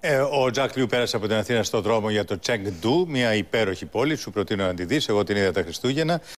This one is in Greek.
Ε, ο Τζακ Λιού πέρασε από την Αθήνα στον δρόμο για το Τσέγκ Ντου, μια υπέροχη πόλη. Σου προτείνω να τη δεις. Εγώ την είδα τα Χριστούγεννα.